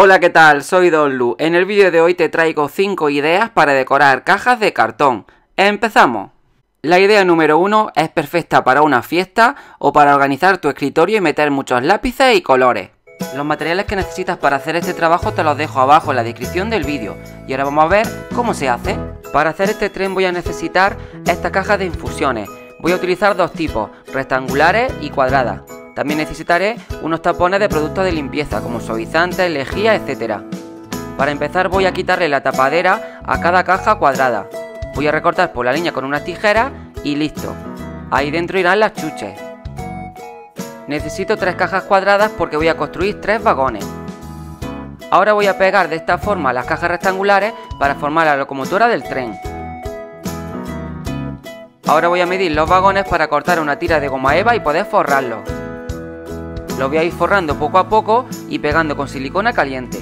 Hola, ¿qué tal? Soy Don Lu. En el vídeo de hoy te traigo 5 ideas para decorar cajas de cartón. ¡Empezamos! La idea número 1 es perfecta para una fiesta o para organizar tu escritorio y meter muchos lápices y colores. Los materiales que necesitas para hacer este trabajo te los dejo abajo en la descripción del vídeo y ahora vamos a ver cómo se hace. Para hacer este tren voy a necesitar esta caja de infusiones. Voy a utilizar dos tipos, rectangulares y cuadradas. También necesitaré unos tapones de productos de limpieza como suavizantes, lejía, etc. Para empezar voy a quitarle la tapadera a cada caja cuadrada. Voy a recortar por la línea con unas tijeras y listo. Ahí dentro irán las chuches. Necesito tres cajas cuadradas porque voy a construir tres vagones. Ahora voy a pegar de esta forma las cajas rectangulares para formar la locomotora del tren. Ahora voy a medir los vagones para cortar una tira de goma eva y poder forrarlos. Lo voy a ir forrando poco a poco y pegando con silicona caliente.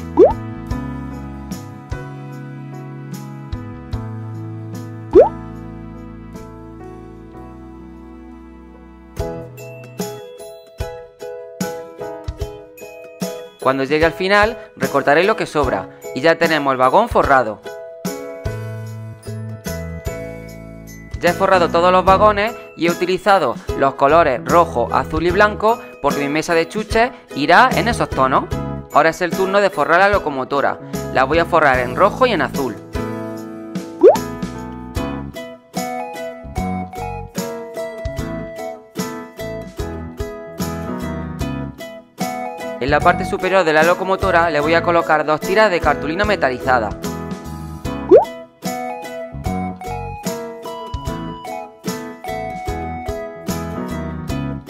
Cuando llegue al final, recortaré lo que sobra y ya tenemos el vagón forrado. Ya he forrado todos los vagones y he utilizado los colores rojo, azul y blanco porque mi mesa de chuches irá en esos tonos. Ahora es el turno de forrar la locomotora. La voy a forrar en rojo y en azul. En la parte superior de la locomotora le voy a colocar dos tiras de cartulina metalizada.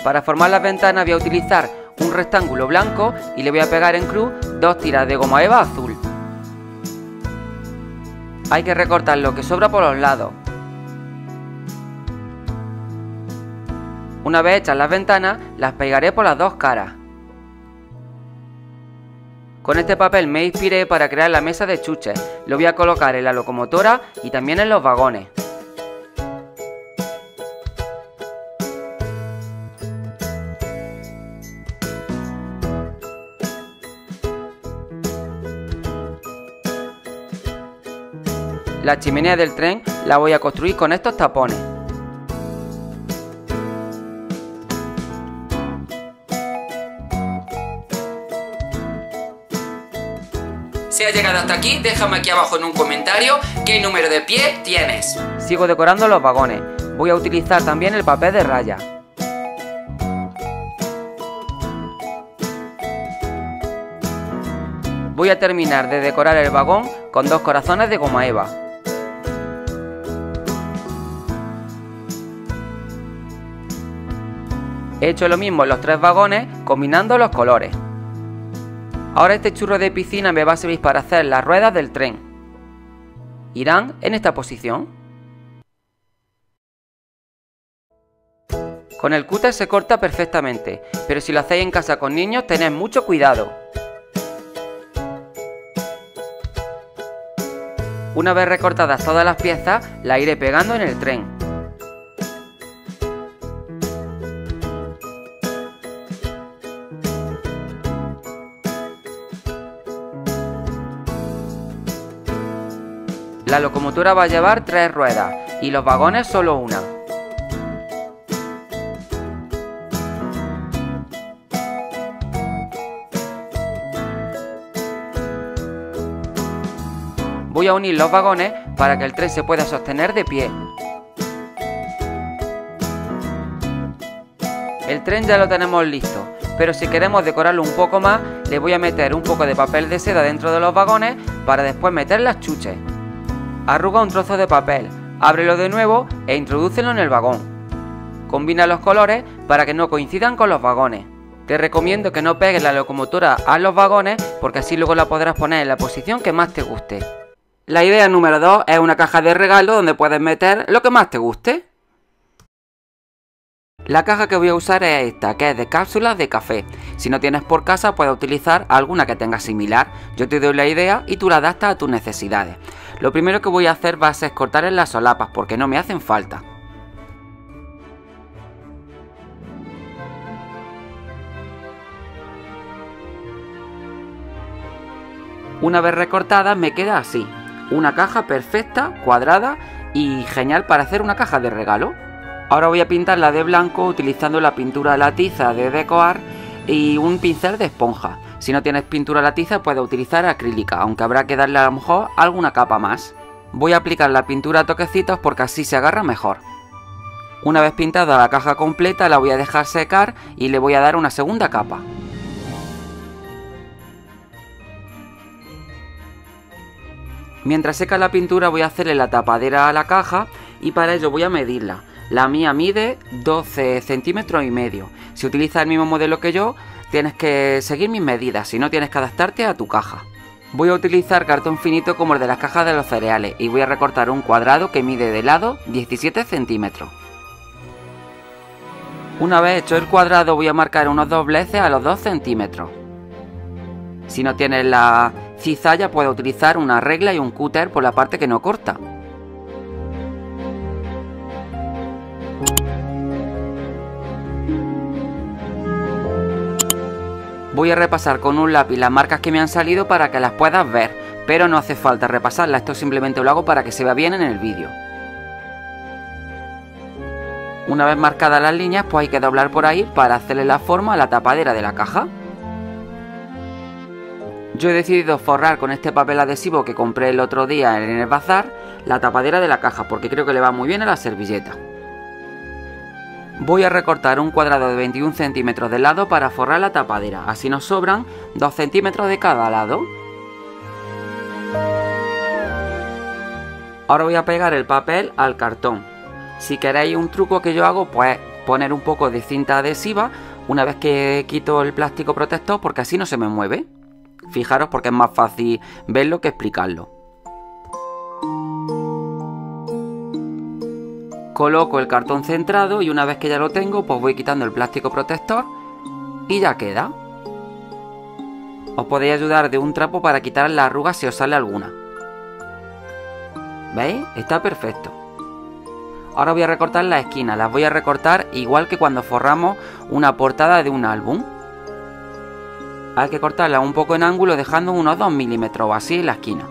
Para formar las ventanas voy a utilizar un rectángulo blanco y le voy a pegar en cruz dos tiras de goma eva azul. Hay que recortar lo que sobra por los lados. Una vez hechas las ventanas, las pegaré por las dos caras. Con este papel me inspiré para crear la mesa de chuches. Lo voy a colocar en la locomotora y también en los vagones. La chimenea del tren la voy a construir con estos tapones. Si has llegado hasta aquí, déjame aquí abajo en un comentario qué número de pie tienes. Sigo decorando los vagones. Voy a utilizar también el papel de raya. Voy a terminar de decorar el vagón con dos corazones de goma eva. He hecho lo mismo en los tres vagones combinando los colores. Ahora este churro de piscina me va a servir para hacer las ruedas del tren. Irán en esta posición. Con el cúter se corta perfectamente, pero si lo hacéis en casa con niños tened mucho cuidado. Una vez recortadas todas las piezas, la iré pegando en el tren. La locomotora va a llevar tres ruedas y los vagones solo una. Voy a unir los vagones para que el tren se pueda sostener de pie. El tren ya lo tenemos listo, pero si queremos decorarlo un poco más, le voy a meter un poco de papel de seda dentro de los vagones para después meter las chuches. Arruga un trozo de papel, ábrelo de nuevo e introdúcelo en el vagón. Combina los colores para que no coincidan con los vagones. Te recomiendo que no pegues la locomotora a los vagones porque así luego la podrás poner en la posición que más te guste. La idea número 2 es una caja de regalo donde puedes meter lo que más te guste. La caja que voy a usar es esta, que es de cápsulas de café. Si no tienes por casa, puedes utilizar alguna que tenga similar. Yo te doy la idea y tú la adaptas a tus necesidades. Lo primero que voy a hacer va a ser cortar en las solapas porque no me hacen falta. Una vez recortada me queda así, una caja perfecta, cuadrada y genial para hacer una caja de regalo. Ahora voy a pintarla de blanco utilizando la pintura la tiza de Decoar y un pincel de esponja. Si no tienes pintura la tiza puedes utilizar acrílica, aunque habrá que darle a lo mejor alguna capa más. Voy a aplicar la pintura a toquecitos porque así se agarra mejor. Una vez pintada la caja completa la voy a dejar secar y le voy a dar una segunda capa. Mientras seca la pintura voy a hacerle la tapadera a la caja y para ello voy a medirla. La mía mide 12 centímetros y medio. Si utilizas el mismo modelo que yo, tienes que seguir mis medidas, si no tienes que adaptarte a tu caja. Voy a utilizar cartón finito como el de las cajas de los cereales y voy a recortar un cuadrado que mide de lado 17 centímetros. Una vez hecho el cuadrado voy a marcar unos dobleces a los 2 centímetros. Si no tienes la cizalla puedes utilizar una regla y un cúter por la parte que no corta. Voy a repasar con un lápiz las marcas que me han salido para que las puedas ver, pero no hace falta repasarlas, esto simplemente lo hago para que se vea bien en el vídeo. Una vez marcadas las líneas, pues hay que doblar por ahí para hacerle la forma a la tapadera de la caja. Yo he decidido forrar con este papel adhesivo que compré el otro día en el bazar la tapadera de la caja porque creo que le va muy bien a la servilleta. Voy a recortar un cuadrado de 21 centímetros de lado para forrar la tapadera, así nos sobran 2 centímetros de cada lado. Ahora voy a pegar el papel al cartón. Si queréis un truco que yo hago, pues poner un poco de cinta adhesiva una vez que quito el plástico protector porque así no se me mueve. Fijaros porque es más fácil verlo que explicarlo. Coloco el cartón centrado y una vez que ya lo tengo, pues voy quitando el plástico protector y ya queda. Os podéis ayudar de un trapo para quitar la arruga si os sale alguna. ¿Veis? Está perfecto. Ahora voy a recortar las esquinas, las voy a recortar igual que cuando forramos una portada de un álbum hay que cortarla un poco en ángulo dejando unos 2 milímetros o así en la esquina.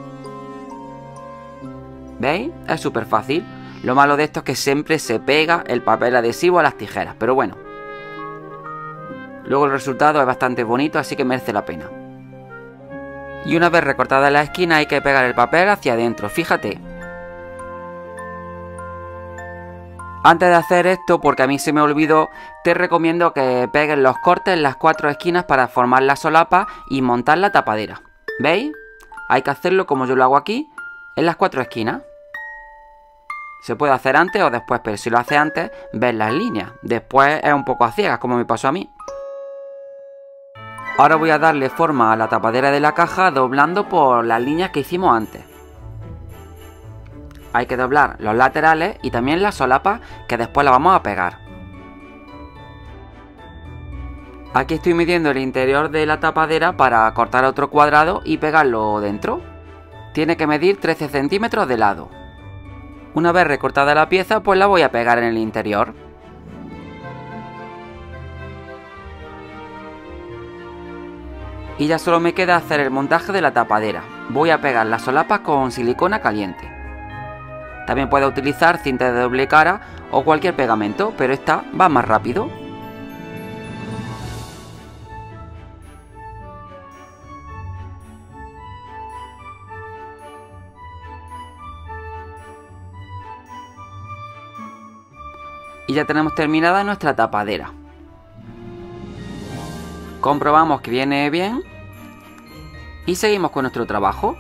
¿Veis? Es súper fácil. Lo malo de esto es que siempre se pega el papel adhesivo a las tijeras, pero bueno. Luego el resultado es bastante bonito, así que merece la pena. Y una vez recortada la esquina hay que pegar el papel hacia adentro, fíjate, Antes de hacer esto, porque a mí se me olvidó, te recomiendo que pegues los cortes en las cuatro esquinas para formar la solapa y montar la tapadera. ¿Veis? Hay que hacerlo como yo lo hago aquí, en las cuatro esquinas. Se puede hacer antes o después, pero si lo hace antes, ves las líneas. Después es un poco a ciegas, como me pasó a mí. Ahora voy a darle forma a la tapadera de la caja doblando por las líneas que hicimos antes hay que doblar los laterales y también las solapas que después la vamos a pegar. Aquí estoy midiendo el interior de la tapadera para cortar otro cuadrado y pegarlo dentro. Tiene que medir 13 centímetros de lado. Una vez recortada la pieza, pues la voy a pegar en el interior. Y ya solo me queda hacer el montaje de la tapadera. Voy a pegar las solapas con silicona caliente. También puede utilizar cinta de doble cara o cualquier pegamento, pero esta va más rápido. Ya tenemos terminada nuestra tapadera. Comprobamos que viene bien y seguimos con nuestro trabajo.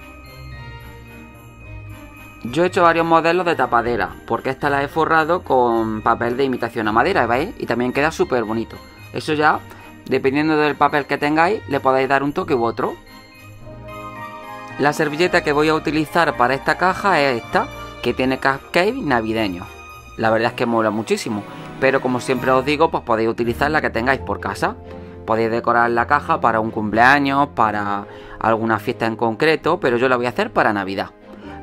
Yo he hecho varios modelos de tapadera, porque esta la he forrado con papel de imitación a madera, ¿veis? Y también queda súper bonito. Eso ya, dependiendo del papel que tengáis, le podéis dar un toque u otro. La servilleta que voy a utilizar para esta caja es esta, que tiene cascade navideño. La verdad es que mola muchísimo, pero como siempre os digo, pues podéis utilizar la que tengáis por casa. Podéis decorar la caja para un cumpleaños, para alguna fiesta en concreto, pero yo la voy a hacer para Navidad.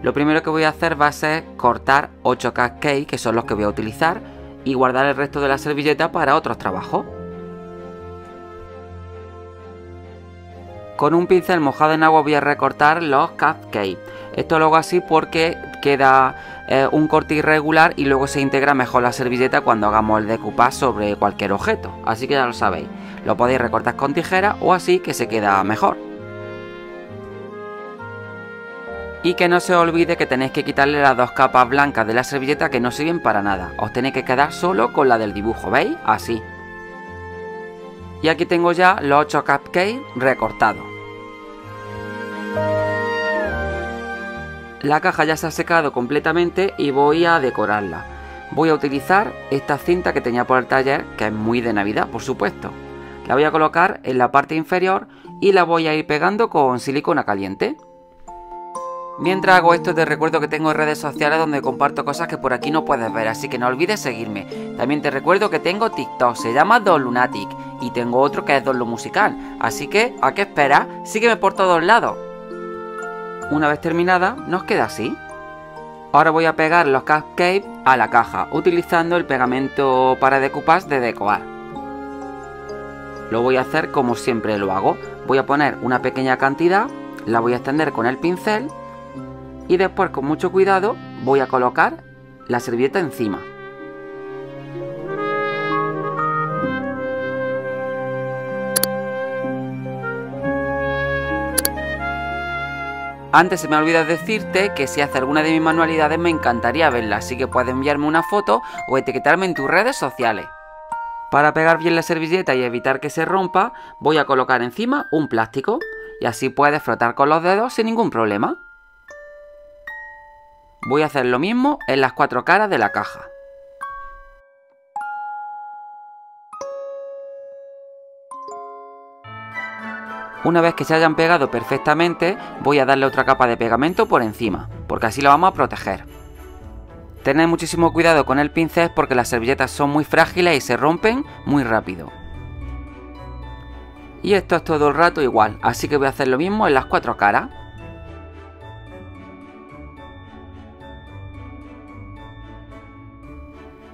Lo primero que voy a hacer va a ser cortar 8 cupcakes, que son los que voy a utilizar, y guardar el resto de la servilleta para otros trabajos. Con un pincel mojado en agua voy a recortar los cupcakes. Esto lo hago así porque queda eh, un corte irregular y luego se integra mejor la servilleta cuando hagamos el decoupage sobre cualquier objeto. Así que ya lo sabéis. Lo podéis recortar con tijera o así que se queda mejor. Y que no se olvide que tenéis que quitarle las dos capas blancas de la servilleta que no sirven para nada. Os tenéis que quedar solo con la del dibujo, ¿veis? Así. Y aquí tengo ya los 8 cupcakes recortados. La caja ya se ha secado completamente y voy a decorarla. Voy a utilizar esta cinta que tenía por el taller, que es muy de Navidad, por supuesto. La voy a colocar en la parte inferior y la voy a ir pegando con silicona caliente. Mientras hago esto te recuerdo que tengo redes sociales donde comparto cosas que por aquí no puedes ver, así que no olvides seguirme. También te recuerdo que tengo TikTok, se llama Don Lunatic, y tengo otro que es Don Lo Musical, así que ¿a qué esperas? Sígueme por todos lados. Una vez terminada, nos queda así. Ahora voy a pegar los cupcakes a la caja, utilizando el pegamento para decoupage de Decoar. Lo voy a hacer como siempre lo hago. Voy a poner una pequeña cantidad, la voy a extender con el pincel y después con mucho cuidado voy a colocar la servilleta encima. Antes se me olvidado decirte que si hace alguna de mis manualidades me encantaría verla, así que puedes enviarme una foto o etiquetarme en tus redes sociales. Para pegar bien la servilleta y evitar que se rompa, voy a colocar encima un plástico y así puedes frotar con los dedos sin ningún problema. Voy a hacer lo mismo en las cuatro caras de la caja. Una vez que se hayan pegado perfectamente, voy a darle otra capa de pegamento por encima, porque así lo vamos a proteger. Tened muchísimo cuidado con el pincel porque las servilletas son muy frágiles y se rompen muy rápido. Y esto es todo el rato igual, así que voy a hacer lo mismo en las cuatro caras.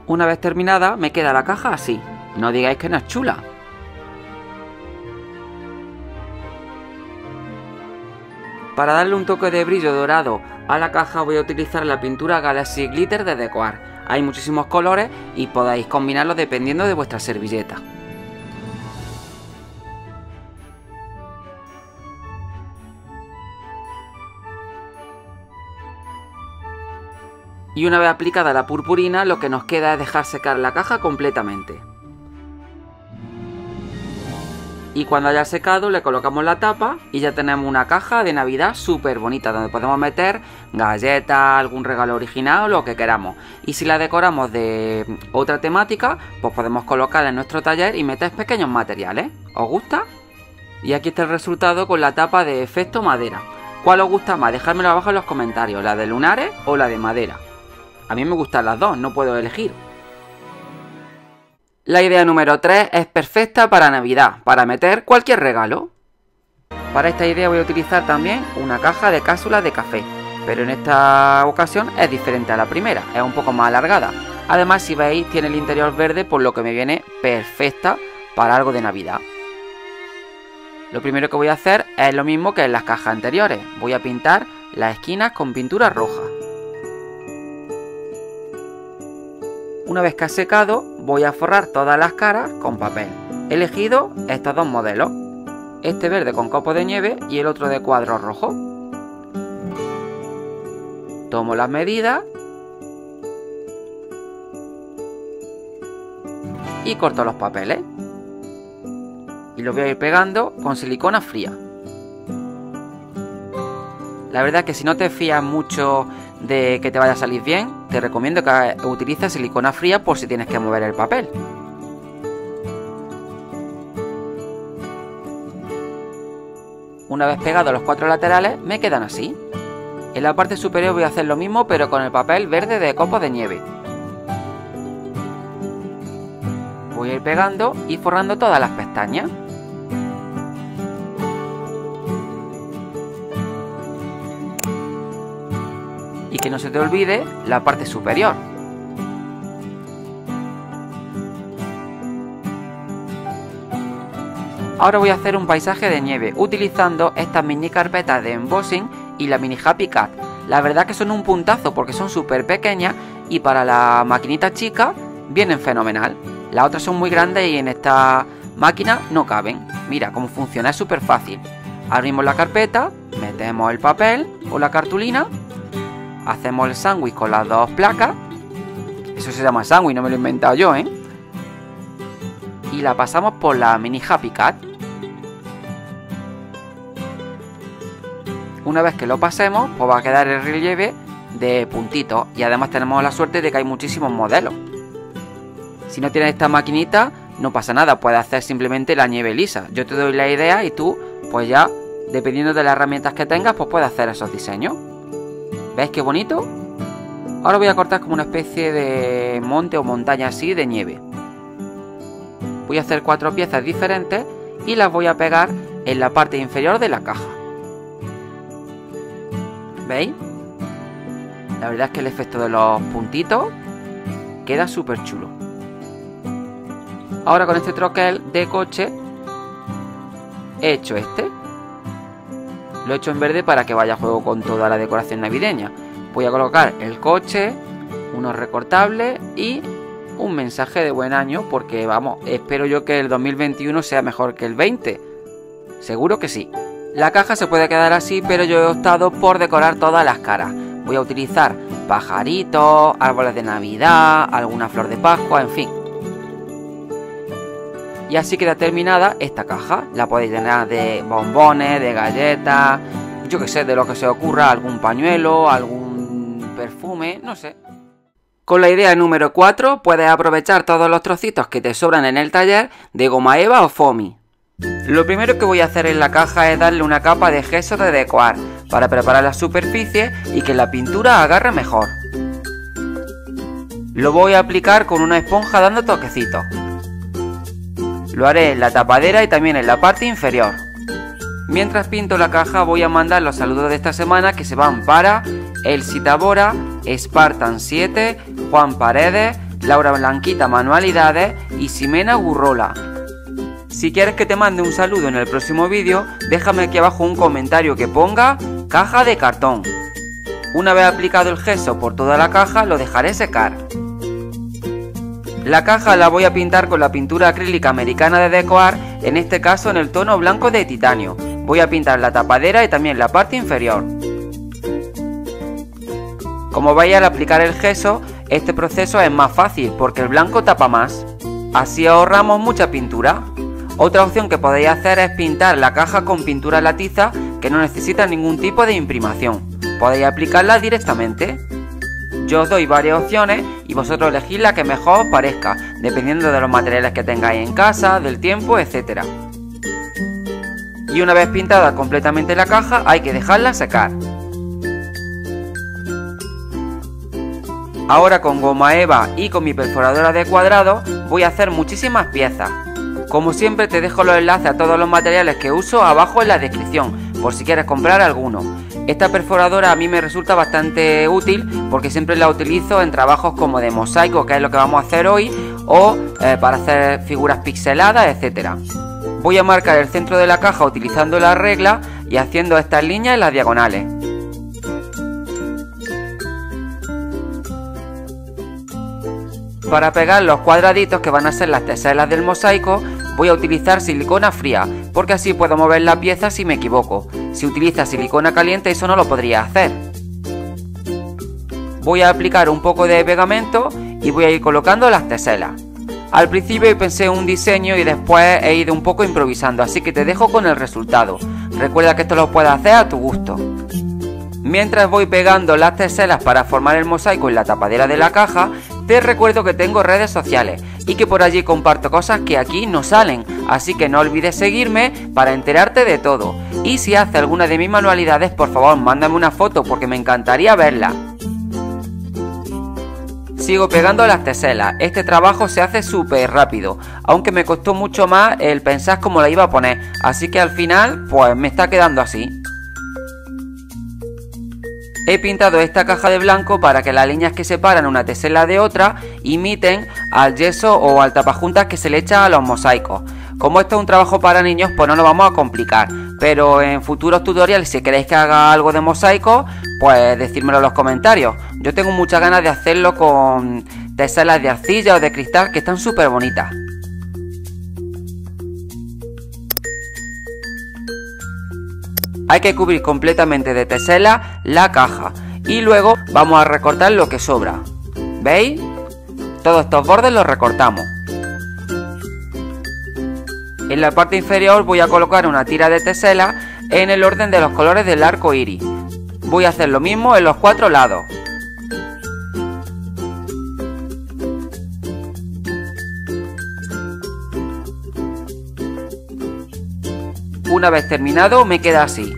Una vez terminada, me queda la caja así. No digáis que no es chula. Para darle un toque de brillo dorado a la caja voy a utilizar la pintura Galaxy Glitter de Decoar. Hay muchísimos colores y podéis combinarlos dependiendo de vuestra servilleta. y una vez aplicada la purpurina lo que nos queda es dejar secar la caja completamente. Y cuando haya secado le colocamos la tapa y ya tenemos una caja de navidad súper bonita donde podemos meter galletas, algún regalo original lo que queramos. Y si la decoramos de otra temática, pues podemos colocarla en nuestro taller y meter pequeños materiales. ¿Os gusta? Y aquí está el resultado con la tapa de efecto madera. ¿Cuál os gusta más? Dejármelo abajo en los comentarios, la de lunares o la de madera. A mí me gustan las dos, no puedo elegir. La idea número 3 es perfecta para Navidad, para meter cualquier regalo. Para esta idea voy a utilizar también una caja de cápsulas de café, pero en esta ocasión es diferente a la primera, es un poco más alargada. Además, si veis, tiene el interior verde, por lo que me viene perfecta para algo de Navidad. Lo primero que voy a hacer es lo mismo que en las cajas anteriores. Voy a pintar las esquinas con pintura roja. Una vez que ha secado, voy a forrar todas las caras con papel. He elegido estos dos modelos, este verde con copo de nieve y el otro de cuadro rojo. Tomo las medidas y corto los papeles. Y los voy a ir pegando con silicona fría. La verdad que si no te fías mucho de que te vaya a salir bien, te recomiendo que utilices silicona fría por si tienes que mover el papel. Una vez pegados los cuatro laterales, me quedan así. En la parte superior voy a hacer lo mismo, pero con el papel verde de copo de nieve. Voy a ir pegando y forrando todas las pestañas. Que no se te olvide la parte superior. Ahora voy a hacer un paisaje de nieve utilizando estas mini carpetas de embossing y la mini Happy Cat. La verdad que son un puntazo porque son súper pequeñas y para la maquinita chica vienen fenomenal. Las otras son muy grandes y en esta máquina no caben. Mira cómo funciona, es súper fácil. Abrimos la carpeta, metemos el papel o la cartulina, hacemos el sándwich con las dos placas. Eso se llama sándwich, no me lo he inventado yo, ¿eh? Y la pasamos por la mini Happy Cat. Una vez que lo pasemos, pues va a quedar el relieve de puntitos y además tenemos la suerte de que hay muchísimos modelos. Si no tienes esta maquinita, no pasa nada, puedes hacer simplemente la nieve lisa. Yo te doy la idea y tú, pues ya, dependiendo de las herramientas que tengas, pues puedes hacer esos diseños. ¿Ves qué bonito? Ahora voy a cortar como una especie de monte o montaña así de nieve. Voy a hacer cuatro piezas diferentes y las voy a pegar en la parte inferior de la caja. ¿Veis? La verdad es que el efecto de los puntitos queda súper chulo. Ahora con este troquel de coche he hecho este. Lo he hecho en verde para que vaya a juego con toda la decoración navideña. Voy a colocar el coche, unos recortables y un mensaje de buen año porque vamos, espero yo que el 2021 sea mejor que el 20. Seguro que sí. La caja se puede quedar así, pero yo he optado por decorar todas las caras. Voy a utilizar pajaritos, árboles de Navidad, alguna flor de Pascua, en fin. Y así queda terminada esta caja. La podéis llenar de bombones, de galletas, yo que sé, de lo que se ocurra, algún pañuelo, algún perfume, no sé. Con la idea número 4 puedes aprovechar todos los trocitos que te sobran en el taller de goma eva o foamy. Lo primero que voy a hacer en la caja es darle una capa de gesso de decoar para preparar la superficie y que la pintura agarre mejor. Lo voy a aplicar con una esponja dando toquecitos. Lo haré en la tapadera y también en la parte inferior. Mientras pinto la caja voy a mandar los saludos de esta semana que se van para El Citabora, Spartan 7, Juan Paredes, Laura Blanquita Manualidades y Ximena Gurrola. Si quieres que te mande un saludo en el próximo vídeo, déjame aquí abajo un comentario que ponga caja de cartón. Una vez aplicado el gesso por toda la caja, lo dejaré secar. La caja la voy a pintar con la pintura acrílica americana de Decoar, en este caso en el tono blanco de titanio. Voy a pintar la tapadera y también la parte inferior. Como veis al aplicar el gesso, este proceso es más fácil porque el blanco tapa más. Así ahorramos mucha pintura. Otra opción que podéis hacer es pintar la caja con pintura latiza que no necesita ningún tipo de imprimación. Podéis aplicarla directamente. Yo os doy varias opciones y vosotros elegís la que mejor os parezca, dependiendo de los materiales que tengáis en casa, del tiempo, etc. Y una vez pintada completamente la caja hay que dejarla secar. Ahora con goma eva y con mi perforadora de cuadrado voy a hacer muchísimas piezas. Como siempre te dejo los enlaces a todos los materiales que uso abajo en la descripción, por si quieres comprar alguno. Esta perforadora a mí me resulta bastante útil porque siempre la utilizo en trabajos como de mosaico, que es lo que vamos a hacer hoy, o eh, para hacer figuras pixeladas, etc. Voy a marcar el centro de la caja utilizando la regla y haciendo estas líneas en las diagonales. Para pegar los cuadraditos que van a ser las teselas del mosaico, voy a utilizar silicona fría, porque así puedo mover la pieza si me equivoco. Si utilizas silicona caliente eso no lo podría hacer. Voy a aplicar un poco de pegamento y voy a ir colocando las teselas. Al principio pensé un diseño y después he ido un poco improvisando, así que te dejo con el resultado. Recuerda que esto lo puedes hacer a tu gusto. Mientras voy pegando las teselas para formar el mosaico en la tapadera de la caja, te recuerdo que tengo redes sociales y que por allí comparto cosas que aquí no salen, así que no olvides seguirme para enterarte de todo. Y si hace alguna de mis manualidades, por favor, mándame una foto porque me encantaría verla. Sigo pegando las teselas, este trabajo se hace súper rápido, aunque me costó mucho más el pensar cómo la iba a poner, así que al final pues me está quedando así. He pintado esta caja de blanco para que las líneas que separan una tesela de otra imiten al yeso o al tapajuntas que se le echa a los mosaicos. Como esto es un trabajo para niños, pues no lo vamos a complicar. Pero en futuros tutoriales, si queréis que haga algo de mosaico, pues decírmelo en los comentarios. Yo tengo muchas ganas de hacerlo con teselas de arcilla o de cristal que están súper bonitas. Hay que cubrir completamente de tesela la caja y luego vamos a recortar lo que sobra. ¿Veis? Todos estos bordes los recortamos. En la parte inferior voy a colocar una tira de tesela en el orden de los colores del arco iris. Voy a hacer lo mismo en los cuatro lados. Una vez terminado me queda así.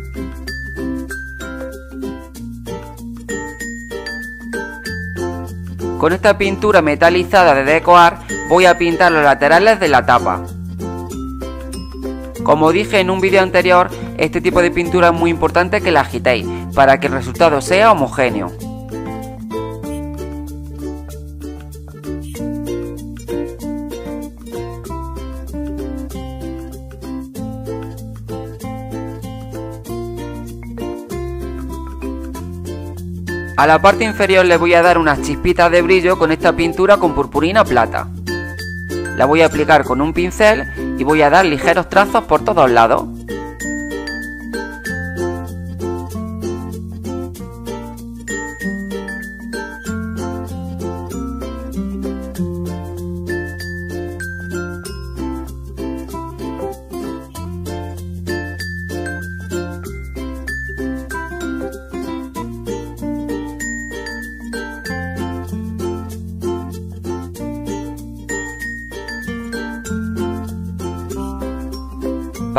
Con esta pintura metalizada de Decoar voy a pintar los laterales de la tapa. Como dije en un vídeo anterior, este tipo de pintura es muy importante que la agitéis para que el resultado sea homogéneo. A la parte inferior le voy a dar unas chispitas de brillo con esta pintura con purpurina plata. La voy a aplicar con un pincel y voy a dar ligeros trazos por todos lados.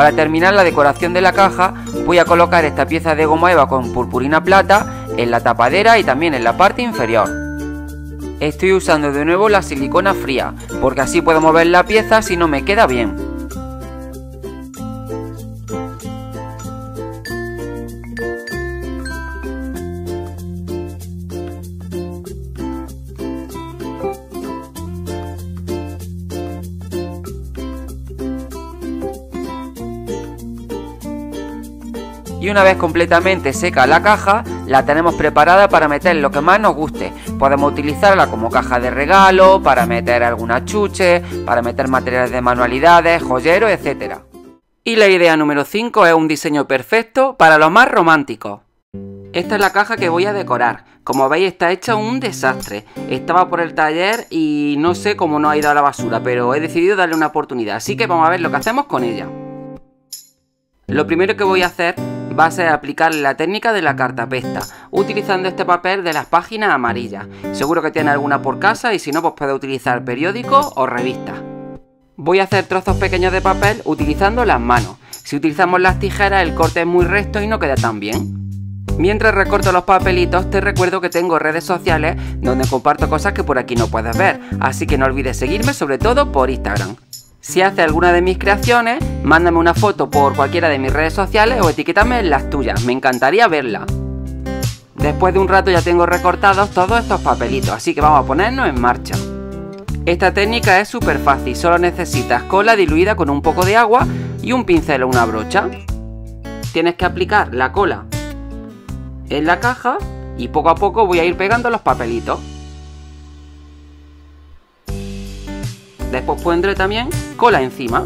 Para terminar la decoración de la caja voy a colocar esta pieza de goma eva con purpurina plata en la tapadera y también en la parte inferior. Estoy usando de nuevo la silicona fría porque así puedo mover la pieza si no me queda bien. Una vez completamente seca la caja, la tenemos preparada para meter lo que más nos guste. Podemos utilizarla como caja de regalo, para meter alguna chuche, para meter materiales de manualidades, joyeros, etc. Y la idea número 5 es un diseño perfecto para los más románticos. Esta es la caja que voy a decorar. Como veis está hecha un desastre. Estaba por el taller y no sé cómo no ha ido a la basura, pero he decidido darle una oportunidad. Así que vamos a ver lo que hacemos con ella. Lo primero que voy a hacer va a aplicar la técnica de la cartapesta, utilizando este papel de las páginas amarillas. Seguro que tiene alguna por casa y si no, pues puede utilizar periódicos o revistas. Voy a hacer trozos pequeños de papel utilizando las manos. Si utilizamos las tijeras el corte es muy recto y no queda tan bien. Mientras recorto los papelitos te recuerdo que tengo redes sociales donde comparto cosas que por aquí no puedes ver, así que no olvides seguirme sobre todo por Instagram. Si haces alguna de mis creaciones, mándame una foto por cualquiera de mis redes sociales o etiquétame en las tuyas, me encantaría verla. Después de un rato ya tengo recortados todos estos papelitos, así que vamos a ponernos en marcha. Esta técnica es súper fácil, solo necesitas cola diluida con un poco de agua y un pincel o una brocha. Tienes que aplicar la cola en la caja y poco a poco voy a ir pegando los papelitos. Después pondré también cola encima.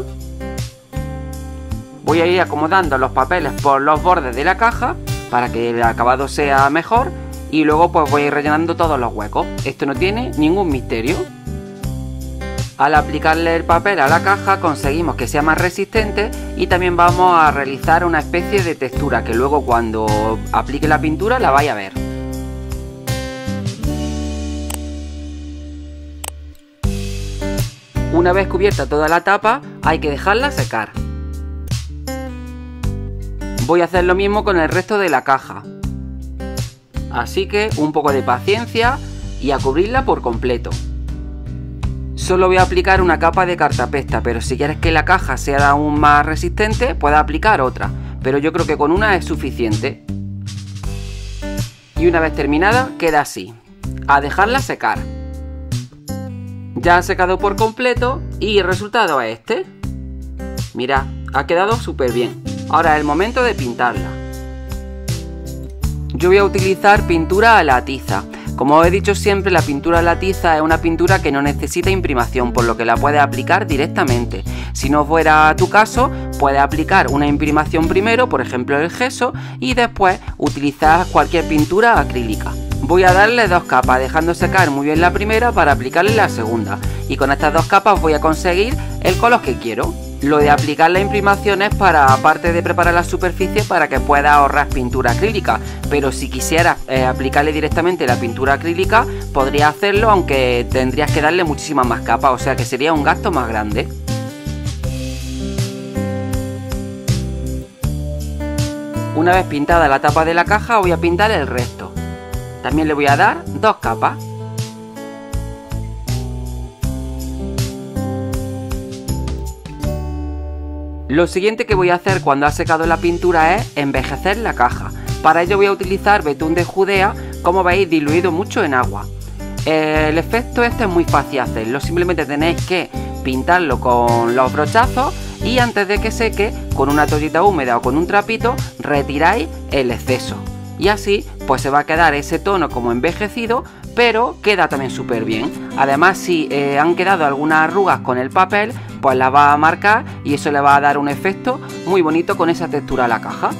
Voy a ir acomodando los papeles por los bordes de la caja para que el acabado sea mejor y luego pues voy a ir rellenando todos los huecos. Esto no tiene ningún misterio. Al aplicarle el papel a la caja conseguimos que sea más resistente y también vamos a realizar una especie de textura que luego cuando aplique la pintura la vaya a ver. Una vez cubierta toda la tapa, hay que dejarla secar. Voy a hacer lo mismo con el resto de la caja. Así que un poco de paciencia y a cubrirla por completo. Solo voy a aplicar una capa de cartapesta, pero si quieres que la caja sea aún más resistente, puedes aplicar otra. Pero yo creo que con una es suficiente. Y una vez terminada, queda así. A dejarla secar. Ya ha secado por completo y el resultado es este. Mirad, ha quedado súper bien. Ahora es el momento de pintarla. Yo voy a utilizar pintura a la tiza. Como os he dicho siempre, la pintura a la tiza es una pintura que no necesita imprimación, por lo que la puedes aplicar directamente. Si no fuera tu caso, puedes aplicar una imprimación primero, por ejemplo el gesso, y después utilizar cualquier pintura acrílica. Voy a darle dos capas, dejando secar muy bien la primera para aplicarle la segunda. Y con estas dos capas voy a conseguir el color que quiero. Lo de aplicar la imprimación es para, aparte de preparar la superficie, para que pueda ahorrar pintura acrílica. Pero si quisieras eh, aplicarle directamente la pintura acrílica, podría hacerlo, aunque tendrías que darle muchísimas más capas, o sea que sería un gasto más grande. Una vez pintada la tapa de la caja, voy a pintar el resto. También le voy a dar dos capas. Lo siguiente que voy a hacer cuando ha secado la pintura es envejecer la caja. Para ello voy a utilizar betún de Judea, como veis diluido mucho en agua. El efecto este es muy fácil hacerlo, simplemente tenéis que pintarlo con los brochazos y antes de que seque, con una toallita húmeda o con un trapito, retiráis el exceso. Y así, pues se va a quedar ese tono como envejecido, pero queda también súper bien. Además, si eh, han quedado algunas arrugas con el papel, pues la va a marcar y eso le va a dar un efecto muy bonito con esa textura a la caja.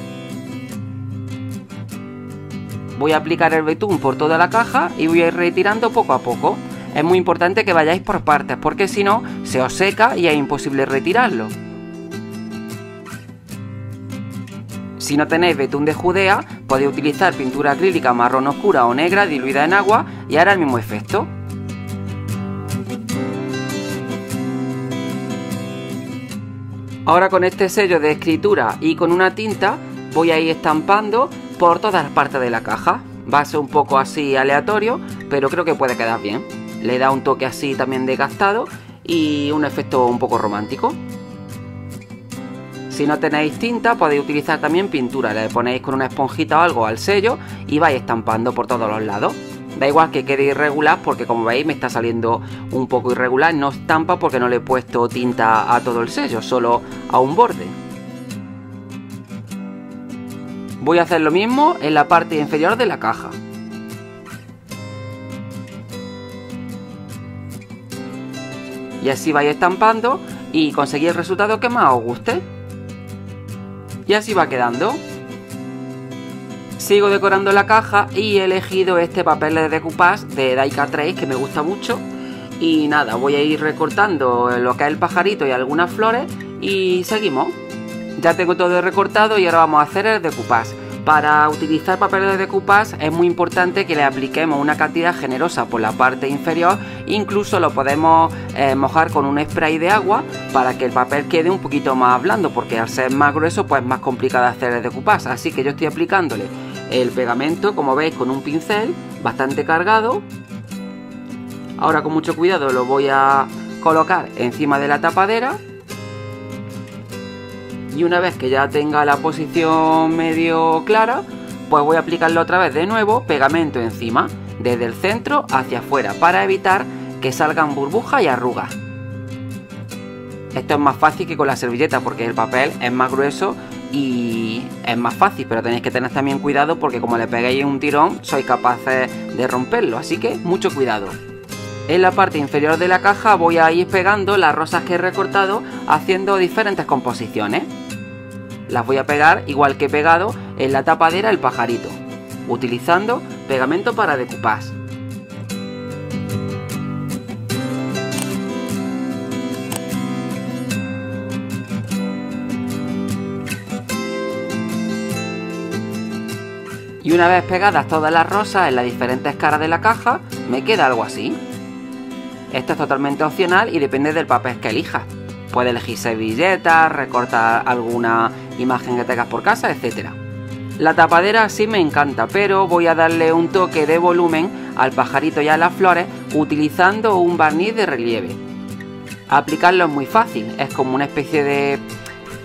Voy a aplicar el betún por toda la caja y voy a ir retirando poco a poco. Es muy importante que vayáis por partes porque si no se os seca y es imposible retirarlo. Si no tenéis betún de Judea, podéis utilizar pintura acrílica marrón oscura o negra diluida en agua y hará el mismo efecto. Ahora con este sello de escritura y con una tinta voy a ir estampando por todas las partes de la caja. Va a ser un poco así aleatorio, pero creo que puede quedar bien. Le da un toque así también desgastado y un efecto un poco romántico. Si no tenéis tinta, podéis utilizar también pintura. Le ponéis con una esponjita o algo al sello y vais estampando por todos los lados. Da igual que quede irregular porque como veis me está saliendo un poco irregular. No estampa porque no le he puesto tinta a todo el sello, solo a un borde. Voy a hacer lo mismo en la parte inferior de la caja. Y así vais estampando y conseguir el resultado que más os guste y así va quedando. Sigo decorando la caja y he elegido este papel de decoupage de Daika 3 que me gusta mucho. Y nada, voy a ir recortando lo que es el pajarito y algunas flores y seguimos. Ya tengo todo recortado y ahora vamos a hacer el decoupage. Para utilizar papel de decoupage es muy importante que le apliquemos una cantidad generosa por la parte inferior, incluso lo podemos eh, mojar con un spray de agua para que el papel quede un poquito más blando, porque al ser más grueso pues es más complicado hacer el decoupage, así que yo estoy aplicándole el pegamento, como veis, con un pincel bastante cargado. Ahora con mucho cuidado lo voy a colocar encima de la tapadera y una vez que ya tenga la posición medio clara, pues voy a aplicarlo otra vez de nuevo, pegamento encima, desde el centro hacia afuera, para evitar que salgan burbujas y arrugas. Esto es más fácil que con la servilleta porque el papel es más grueso y es más fácil, pero tenéis que tener también cuidado porque como le peguéis un tirón sois capaces de romperlo, así que mucho cuidado. En la parte inferior de la caja voy a ir pegando las rosas que he recortado haciendo diferentes composiciones las voy a pegar igual que he pegado en la tapadera el pajarito, utilizando pegamento para decoupage. Y una vez pegadas todas las rosas en las diferentes caras de la caja, me queda algo así. Esto es totalmente opcional y depende del papel que elijas. Puedes elegir servilletas, recortar alguna imagen que tengas por casa, etc. La tapadera sí me encanta, pero voy a darle un toque de volumen al pajarito y a las flores utilizando un barniz de relieve. Aplicarlo es muy fácil, es como una especie de,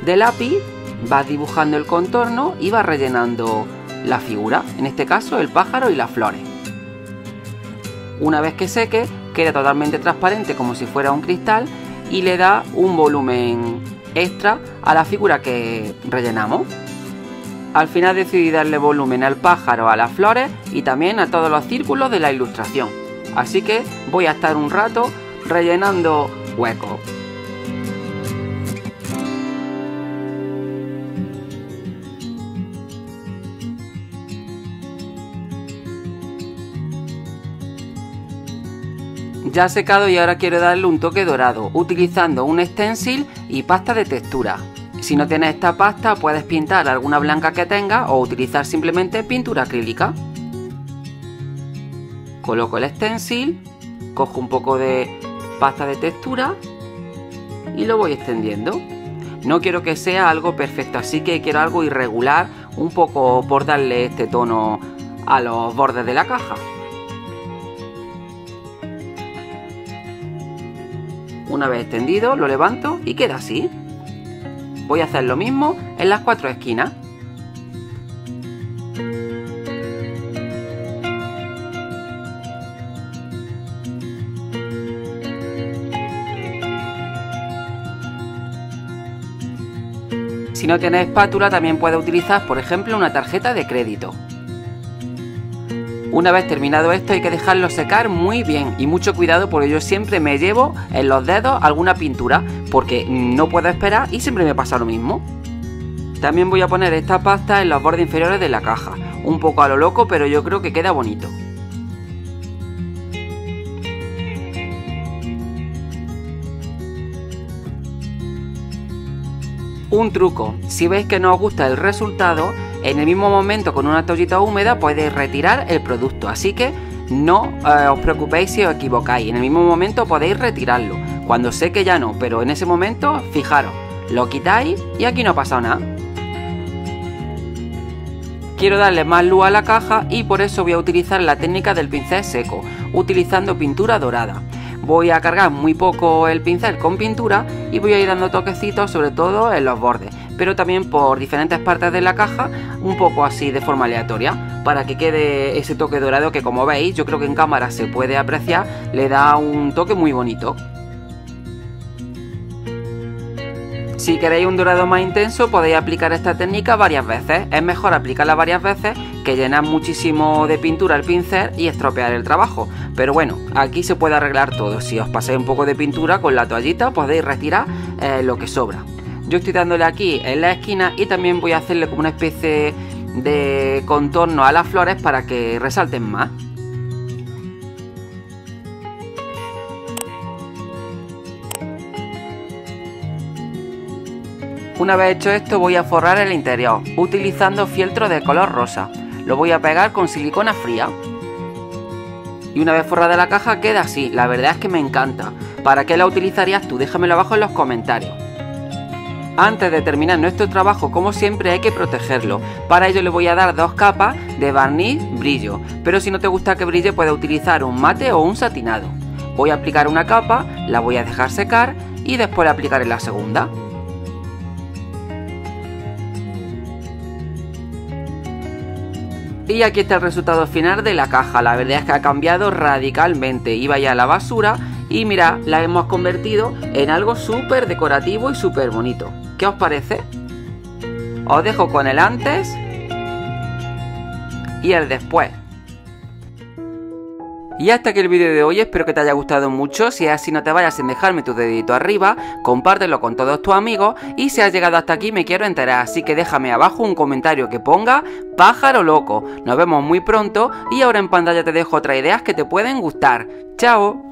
de lápiz, vas dibujando el contorno y vas rellenando la figura, en este caso el pájaro y las flores. Una vez que seque, queda totalmente transparente como si fuera un cristal y le da un volumen extra a la figura que rellenamos. Al final decidí darle volumen al pájaro, a las flores y también a todos los círculos de la ilustración. Así que voy a estar un rato rellenando huecos. Ya secado y ahora quiero darle un toque dorado, utilizando un stencil y pasta de textura. Si no tienes esta pasta puedes pintar alguna blanca que tenga o utilizar simplemente pintura acrílica. Coloco el stencil, cojo un poco de pasta de textura y lo voy extendiendo. No quiero que sea algo perfecto, así que quiero algo irregular, un poco por darle este tono a los bordes de la caja. Una vez extendido, lo levanto y queda así. Voy a hacer lo mismo en las cuatro esquinas. Si no tienes espátula también puedes utilizar por ejemplo una tarjeta de crédito. Una vez terminado esto hay que dejarlo secar muy bien y mucho cuidado porque yo siempre me llevo en los dedos alguna pintura porque no puedo esperar y siempre me pasa lo mismo. También voy a poner esta pasta en los bordes inferiores de la caja, un poco a lo loco pero yo creo que queda bonito. Un truco, si veis que no os gusta el resultado, en el mismo momento con una toallita húmeda podéis retirar el producto, así que no eh, os preocupéis si os equivocáis, en el mismo momento podéis retirarlo, cuando sé que ya no, pero en ese momento fijaros, lo quitáis y aquí no ha pasado nada. Quiero darle más luz a la caja y por eso voy a utilizar la técnica del pincel seco, utilizando pintura dorada. Voy a cargar muy poco el pincel con pintura y voy a ir dando toquecitos sobre todo en los bordes pero también por diferentes partes de la caja un poco así de forma aleatoria para que quede ese toque dorado que como veis yo creo que en cámara se puede apreciar le da un toque muy bonito Si queréis un dorado más intenso podéis aplicar esta técnica varias veces. Es mejor aplicarla varias veces que llenar muchísimo de pintura el pincel y estropear el trabajo. Pero bueno, aquí se puede arreglar todo. Si os pasáis un poco de pintura con la toallita podéis retirar eh, lo que sobra. Yo estoy dándole aquí en la esquina y también voy a hacerle como una especie de contorno a las flores para que resalten más. Una vez hecho esto voy a forrar el interior utilizando fieltro de color rosa. Lo voy a pegar con silicona fría. Y una vez forrada la caja queda así, la verdad es que me encanta. ¿Para qué la utilizarías tú? Déjamelo abajo en los comentarios. Antes de terminar nuestro trabajo, como siempre, hay que protegerlo. Para ello le voy a dar dos capas de barniz brillo, pero si no te gusta que brille puedes utilizar un mate o un satinado. Voy a aplicar una capa, la voy a dejar secar y después le aplicaré la segunda. Y aquí está el resultado final de la caja, la verdad es que ha cambiado radicalmente, iba ya a la basura y mira, la hemos convertido en algo súper decorativo y súper bonito. ¿Qué os parece? Os dejo con el antes y el después. Y hasta aquí el vídeo de hoy, espero que te haya gustado mucho, si es así no te vayas sin dejarme tu dedito arriba, compártelo con todos tus amigos y si has llegado hasta aquí me quiero enterar, así que déjame abajo un comentario que ponga pájaro loco. Nos vemos muy pronto y ahora en pantalla te dejo otras ideas que te pueden gustar. ¡Chao!